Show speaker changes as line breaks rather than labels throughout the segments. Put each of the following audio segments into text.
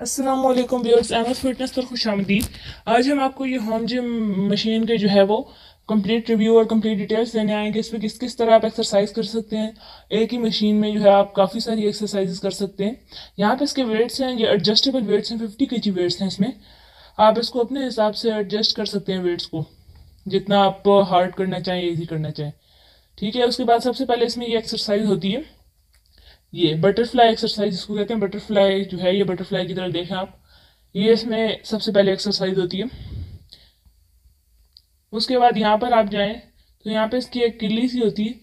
Aslam viewers MS fitness पर खुश आमदीद आज हम आपको ये होम जिम मशीन के जो है वो कंप्लीट रिव्यू और कंप्लीट डिटेल्स देने आएँगे। इस पर किस किस तरह आप एक्सरसाइज कर सकते हैं? एक ही मशीन में जो है आप काफ़ी सारी एक्सरसाइजेस कर सकते हैं। यहाँ पे इसके वेट्स हैं, ये एडजस्टेबल वेट्स हैं फिफ्टी के जी वेट्स हैं इसमें। आप इसको अपने हिसाब से एडजस्ट कर सकते हैं वेट्स को। जितना आप हार्ड करना चाहें ईजी करना चाहें। ठीक है, उसके बाद सबसे पहले इसमें ये एक्सरसाइज होती है। ये बटरफ्लाई एक्सरसाइज इसको कहते हैं बटरफ्लाई जो है, ये बटरफ्लाई की तरह देखें आप। ये इसमें सबसे पहले एक्सरसाइज होती है। उसके बाद यहाँ पर आप जाएँ तो यहाँ पे इसकी एक किली सी होती है।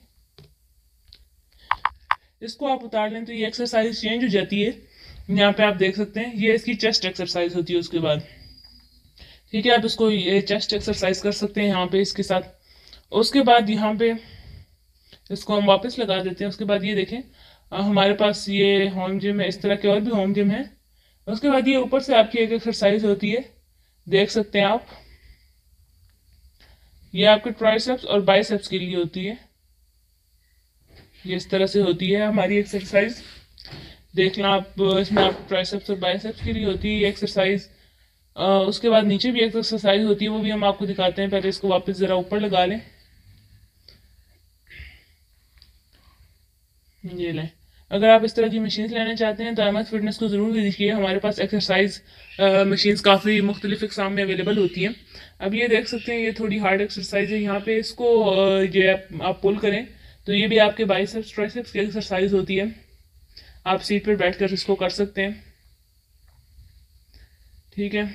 इसको आप उतार लें तो ये एक्सरसाइज चेंज हो जाती है। यहाँ पे आप देख सकते हैं, ये इसकी चेस्ट एक्सरसाइज होती है उसके बाद। ठीक है, आप इसको ये चेस्ट एक्सरसाइज कर सकते हैं यहाँ पे इसके साथ। उसके बाद यहाँ पे इसको हम वापस लगा देते हैं। उसके बाद ये देखें हमारे पास ये होम जिम है, इस तरह के और भी होम जिम है। उसके बाद ये ऊपर से आपकी एक एक्सरसाइज होती है, देख सकते हैं आप। ये आपके ट्राइसेप्स और बाइसेप्स के लिए होती है। ये इस तरह से होती है हमारी एक्सरसाइज देखना आप, इसमें आप ट्राइसेप्स और बाइसेप्स के लिए होती है एक्सरसाइज उसके बाद नीचे भी एक एक्सरसाइज होती है, वो भी हम आपको दिखाते हैं। पहले इसको वापस ज़रा ऊपर लगा लें। ये लें। अगर आप इस तरह की मशीन लेना चाहते हैं तो एम फिटनेस को ज़रूर देखिए हमारे पास एक्सरसाइज मशीन काफ़ी मुख्तलिफ़ इकसाम में अवेलेबल होती हैं। अब ये देख सकते हैं, ये थोड़ी हार्ड एक्सरसाइज है। यहाँ पे इसको ये आप पुल करें तो ये भी आपके बाइसेप्स ट्राइसेप्स की एक्सरसाइज होती है। आप सीट पर बैठ कर इसको कर सकते हैं। ठीक है?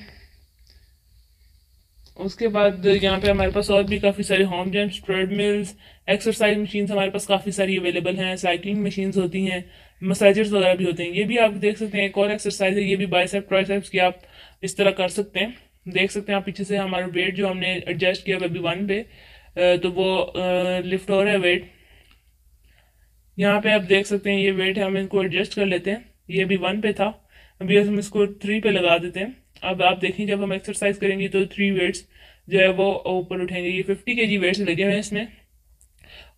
उसके बाद यहाँ पे हमारे पास और भी काफ़ी सारे home gyms treadmills exercise machine हमारे पास काफ़ी सारी अवेलेबल हैं साइकिलिंग मशीन होती हैं मसाजर्स वगैरह भी होते हैं। ये भी आप देख सकते हैं एक और एक्सरसाइज है, ये भी बाइसेप ट्राइसेप्स की आप इस तरह कर सकते हैं। देख सकते हैं आप पीछे से हमारा वेट जो हमने एडजस्ट किया अभी वन पे तो वो लिफ्ट हो रहा है वेट यहाँ पे आप देख सकते हैं ये वेट है हम इनको एडजस्ट कर लेते हैं। ये अभी वन पे था। अभी हम इसको थ्री पे लगा देते हैं। अब आप देखें, जब हम एक्सरसाइज करेंगे तो थ्री वेट्स जो है वो ऊपर उठेंगे। ये फिफ्टी के जी वेट्स लगे हुए हैं इसमें।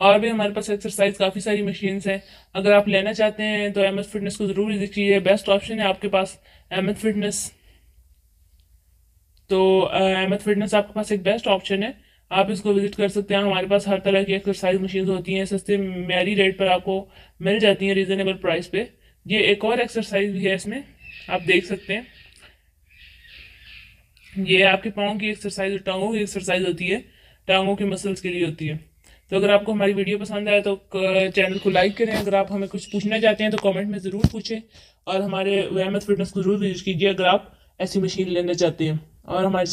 और भी हमारे पास एक्सरसाइज काफ़ी सारी मशीन्स हैं। अगर आप लेना चाहते हैं तो एम एस फिटनेस को ज़रूर विज़िट बेस्ट ऑप्शन है आपके पास एम एस फिटनेस तो एम एस फिटनेस आपके पास एक बेस्ट ऑप्शन है। आप इसको विज़िट कर सकते हैं। हमारे पास हर तरह की एक्सरसाइज मशीन होती हैं। सस्ते मैरी रेट पर आपको मिल जाती हैं रीज़नेबल प्राइस पे। ये एक और एक्सरसाइज भी है इसमें। आप देख सकते हैं। ये आपके पाँव की एक्सरसाइज टांगों की एक्सरसाइज होती है, टांगों के मसल्स के लिए होती है। तो अगर आपको हमारी वीडियो पसंद आए तो चैनल को लाइक करें। अगर आप हमें कुछ पूछना चाहते हैं तो कमेंट में ज़रूर पूछें और हमारे वहमत फिटनेस को ज़रूर विज़िट कीजिए अगर आप ऐसी मशीन लेना चाहते हैं और हमारे